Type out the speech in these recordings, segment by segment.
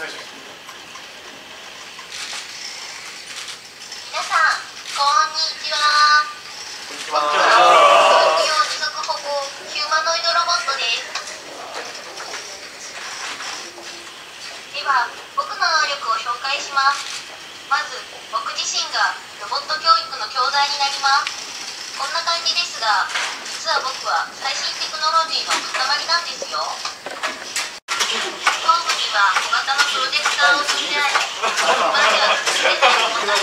皆さんこんにちはこんにちは東京持続保護ヒューマノイドロボットですでは僕の能力を紹介しますまず僕自身がロボット教育の教材になりますこんな感じですが実は僕は最新テクノロジーの塊なんですよ。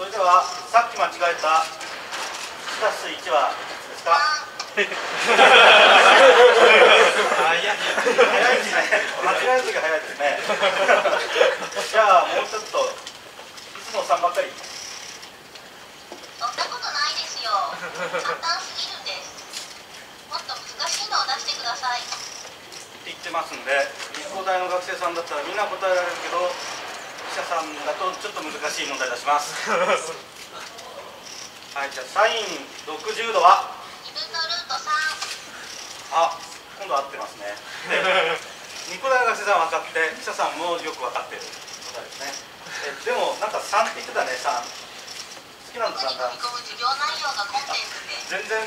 それではさっき間違えたプラス1はですか？早いですね。間違える時が早いですね。じゃあもうちょっといつも3ばっかり？そんなことないですよ簡単すぎるんですもっと難しいのを出してくださいって言ってますんで立工大の学生さんだったらみんな答えられるけど記者さんだとちょっと難しい問題出します。はいじゃあサイン60度は？2分のルート3あ今度合ってますね。で ニコ大の学生さん分かって記者さんもよく分かってる。答えですね。えでもなんか3って言ってたね3好きなんだなんだ。全然